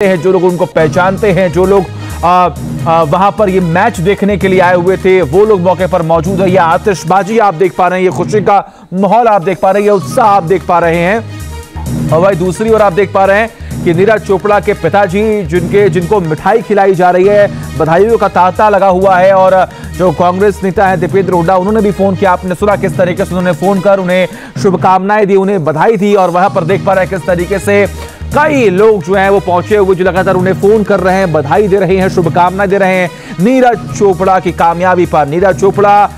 हैं, जो लोग उनको पहचानते हैं, जो लोग वहाँ पर ये मैच देखने के लिए आए हुए थे, वो लोग मौके पर मौजूद है। ये आतिशबाजी आप देख पा रहे हैं, ये खुशी का माहौल आप देख पा रहे हैं, ये उत्साह आप देख पा रहे हैं। और वही दूसरी ओर आप देख पा रहे हैं कि नीरज चोपड़ा के पिताजी, जिनके, जिनको मिठाई खिलाई जा रही है, बधाइयों का तांता लगा हुआ है, और जो कांग्रेस नेता है, दीपेंद्र हुड्डा, उन्होंने भी फ़ोन किया, आपने सुना किस तरीके से उन्होंने फ़ोन कर उन्हें शुभकामनाएँ दी, उन्हें बधाई दी, और वहाँ पर देख पा रहे हैं किस तरीके से कई लोग जो हैं वो पहुँचे हुए जो लगातार उन्हें फ़ोन कर रहे हैं, बधाई दे रहे हैं, शुभकामनाएँ दे रहे हैं। नीरज चोपड़ा की कामयाबी पर। नीरज चोपड़ा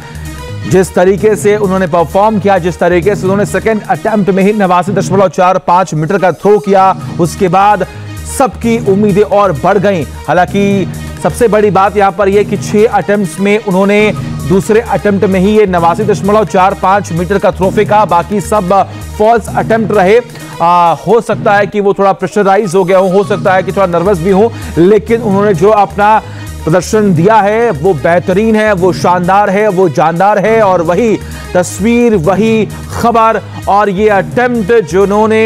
जिस तरीके से उन्होंने परफॉर्म किया, जिस तरीके से उन्होंने सेकेंड अटेम्प्ट में ही नवासी दशमलव चार पाँच मीटर का थ्रो किया, उसके बाद सबकी उम्मीदें और बढ़ गई। हालाँकि सबसे बड़ी बात यहाँ पर यह कि छह अटेम्प्ट में उन्होंने दूसरे अटेम्प्ट में ही ये नवासी दशमलव चार पाँच मीटर का थ्रो फेंका बाकी सब फॉल्स अटेम्प्ट रहे। आ, हो सकता है कि वो थोड़ा प्रेशराइज हो गया हो हो सकता है कि थोड़ा नर्वस भी हो लेकिन उन्होंने जो अपना प्रदर्शन दिया है वो बेहतरीन है वो शानदार है वो जानदार है और वही तस्वीर वही खबर और ये अटेम्प्ट जो उन्होंने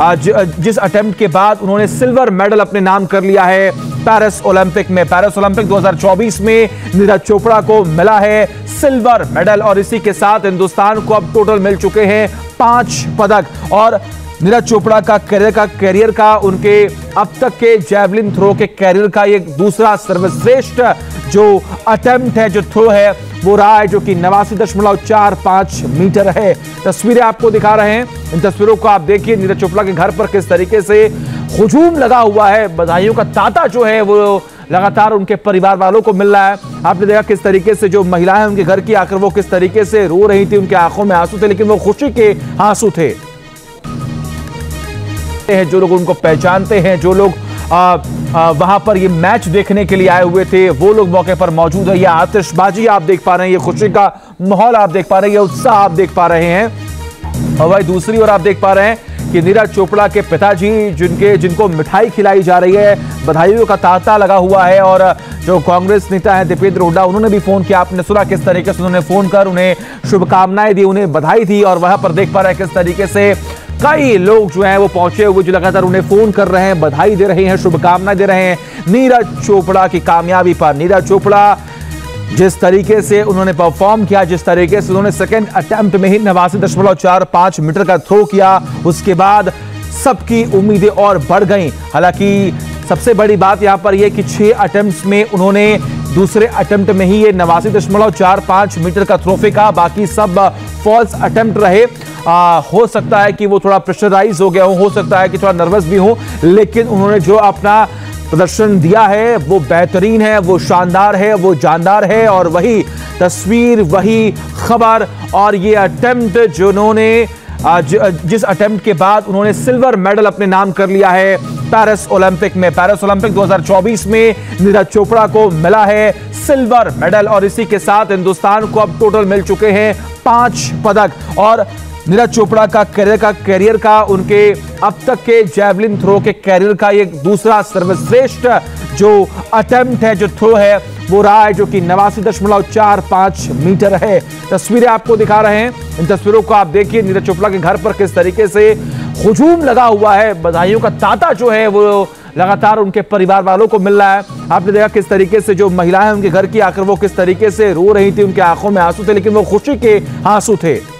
जिस अटेम्प्ट के बाद उन्होंने सिल्वर मेडल अपने नाम कर लिया है पेरिस ओलंपिक में। पेरिस ओलंपिक 2024 में नीरज चोपड़ा को मिला है सिल्वर मेडल और इसी के साथ हिंदुस्तान को अब टोटल मिल चुके हैं पाँच पदक। और नीरज चोपड़ा का करियर का कैरियर का, उनके अब तक के जैवलिन थ्रो के कैरियर का एक दूसरा सर्वश्रेष्ठ जो अटेम्प्ट है, जो थ्रो है, वो रहा है जो कि नवासी दशमलव चार पाँच मीटर है। तस्वीरें आपको दिखा रहे हैं। इन तस्वीरों को आप देखिए, नीरज चोपड़ा के घर पर किस तरीके से हुजूम लगा हुआ है। बधाइयों का तांता जो है वो लगातार उनके परिवार वालों को मिल रहा है। आपने देखा किस तरीके से जो महिलाएँ उनके घर की आकर वो किस तरीके से रो रही थी, उनके आँखों में आँसू थे, लेकिन वो खुशी के आँसू थे। जो लोग उनको पहचानते हैं, जो लोग वहाँ पर ये मैच देखने के लिए आए हुए थे। वो लोग मौके पर मौजूद है। ये आतिशबाजी आप देख पा रहे हैं, ये खुशी का माहौल आप देख पा रहे हैं, ये उत्साह आप देख पा रहे हैं। और वही दूसरी ओर आप देख पा रहे हैं कि नीरज चोपड़ा के पिताजी, जिनके, जिनको मिठाई खिलाई जा रही है, बधाइयों का तांता लगा हुआ है और जो कांग्रेस नेता है दीपेंद्र हुड्डा, उन्होंने भी फ़ोन किया। आपने सुना किस तरीके से उन्होंने फ़ोन कर, उन्हें शुभकामनाएँ दी, उन्हें बधाई दी और वहाँ पर देख पा रहे हैं किस तरीके से कई लोग जो हैं वो पहुँचे हुए, जो लगातार उन्हें फ़ोन कर रहे हैं, बधाई दे रहे हैं, शुभकामनाएँ दे रहे हैं। नीरज चोपड़ा की कामयाबी पर। नीरज चोपड़ा जिस तरीके से उन्होंने परफॉर्म किया जिस तरीके से उन्होंने सेकेंड अटेम्प्ट में ही नवासी दशमलव चार पाँच मीटर का थ्रो किया उसके बाद सबकी उम्मीदें और बढ़ गई। हालाँकि सबसे बड़ी बात यहाँ पर यह कि छह अटेम्प्ट में उन्होंने दूसरे अटेम्प्ट में ही ये नवासी दशमलव चार पाँच मीटर का थ्रो फेंका। बाकी सब फॉल्स अटेम्प्ट रहे। आ, हो सकता है कि वो थोड़ा प्रेशराइज हो गया हो हो सकता है कि थोड़ा नर्वस भी हो लेकिन उन्होंने जो अपना प्रदर्शन दिया है, वो बेहतरीन है, वो शानदार है, वो जानदार है और वही तस्वीर, वही खबर और ये अटेम्प्ट जो उन्होंने जिस अटैम्प्ट के बाद उन्होंने सिल्वर मेडल अपने नाम कर लिया है पेरिस ओलंपिक में। पेरिस ओलंपिक 2024 में नीरज चोपड़ा को मिला है सिल्वर मेडल और इसी के साथ हिंदुस्तान को अब टोटल मिल चुके हैं पाँच पदक और नीरज चोपड़ा का करियर का कैरियर का, उनके अब तक के जैवलिन थ्रो के कैरियर का एक दूसरा सर्वश्रेष्ठ जो अटेम्प्ट है, जो थ्रो है, वो रहा है जो कि नवासी दशमलव चार पाँच मीटर है। तस्वीरें आपको दिखा रहे हैं। इन तस्वीरों को आप देखिए, नीरज चोपड़ा के घर पर किस तरीके से हुजूम लगा हुआ है। बधाइयों का तांता जो है, वो लगातार उनके परिवार वालों को मिल रहा है। आपने देखा किस तरीके से जो महिलाएँ उनके घर की आकर वो किस तरीके से रो रही थी, उनके आँखों में आँसू थे, लेकिन वो खुशी के आँसू थे।